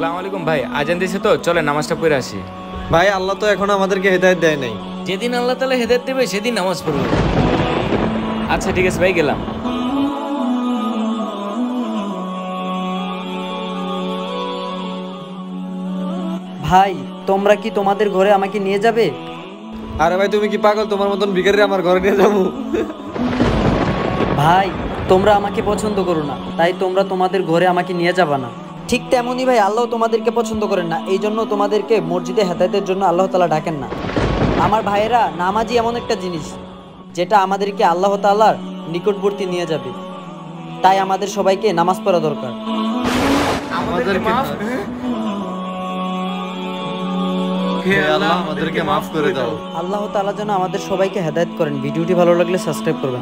আসসালামু আলাইকুম ভাই আজান দিয়েছে তো চলে নামাজটা পড়ে আসি। ভাই আল্লাহ তো এখনও আমাদেরকে হেদায়ত দেয় নাই। যেদিন আল্লাহ তালা হেদায়ত দেবে সেদিন নামাজ পড়বে। আচ্ছা ঠিক আছে ভাই গেলাম। ভাই তোমরা কি তোমাদের ঘরে আমাকে নিয়ে যাবে? আরে ভাই তুমি কি পাগল? তোমার মতন ভিখারি আমার ঘরে নিয়ে যাব? ভাই তোমরা আমাকে পছন্দ করো না তাই তোমরা তোমাদের ঘরে আমাকে নিয়ে যাবা না। ঠিক তেমনই ভাই আল্লাহ তোমাদেরকে পছন্দ করেন না। এই জন্য তোমাদেরকে মসজিদে হেদায়তের জন্য আল্লাহ তালা ডাকেন না। আমার ভাইয়েরা নামাজি এমন একটা জিনিস যেটা আমাদেরকে আল্লাহ তাল্লার নিকটবর্তী নিয়ে যাবে। তাই আমাদের সবাইকে নামাজ পড়া দরকার। আল্লাহ আমাদেরকে মাফ করে দাও। আল্লাহ তাআলা যেন আমাদের সবাইকে হেদায়েত করেন। ভিডিওটি ভালো লাগলে সাবস্ক্রাইব করবেন।